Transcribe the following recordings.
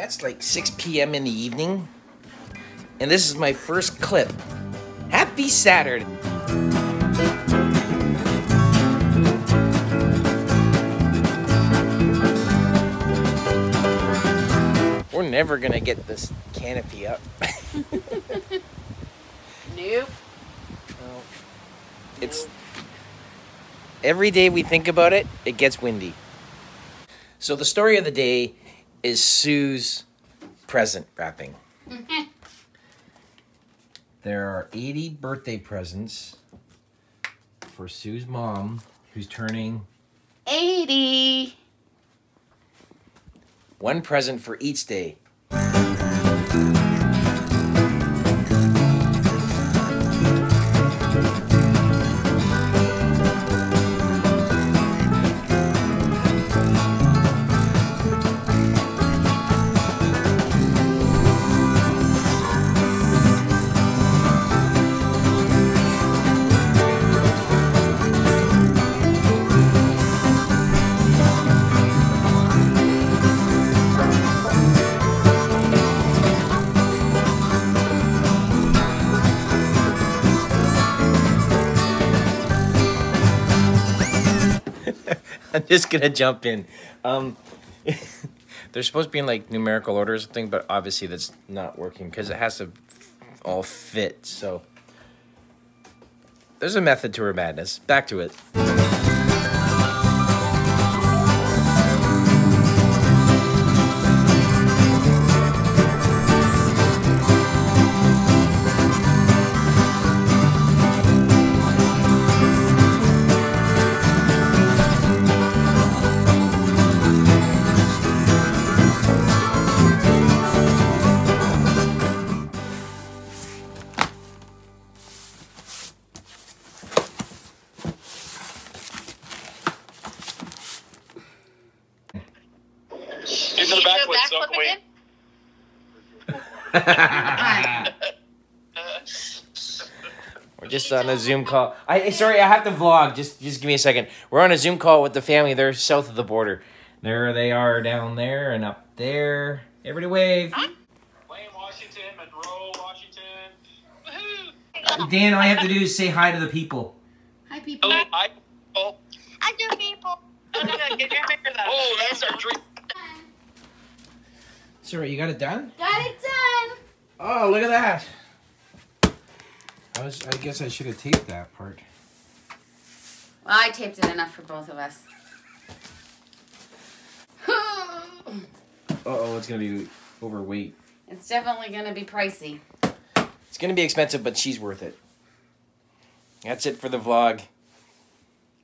That's like 6 p.m. in the evening. And this is my first clip. Happy Saturday. We're never gonna get this canopy up. Nope. It's every day we think about it, it gets windy. So the story of the day is Sue's present wrapping. there are 80 birthday presents for Sue's mom, who's turning 80. one present for each day. I'm just gonna jump in. Um, they're supposed to be in like numerical order or something, but obviously that's not working because it has to all fit. So there's a method to her madness. Back to it. Into the backwards, so wait. We're just on a Zoom call. I sorry, I have to vlog. Just just give me a second. We're on a Zoom call with the family. They're south of the border. There they are down there and up there. Everybody wave. Wayne Washington, Monroe, Washington. Woohoo! Dan, all I have to do is say hi to the people. Hi, people. Oh, I, I do people. Fingers out. oh, that's our dream. Sorry, you got it done? Got it done. Oh, look at that. I was I guess I should have taped that part. Well, I taped it enough for both of us. Uh-oh, it's going to be overweight. it's definitely going to be pricey. It's going to be expensive, but she's worth it. That's it for the vlog.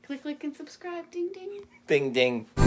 Click, like, and subscribe. Ding, ding. Ding ding.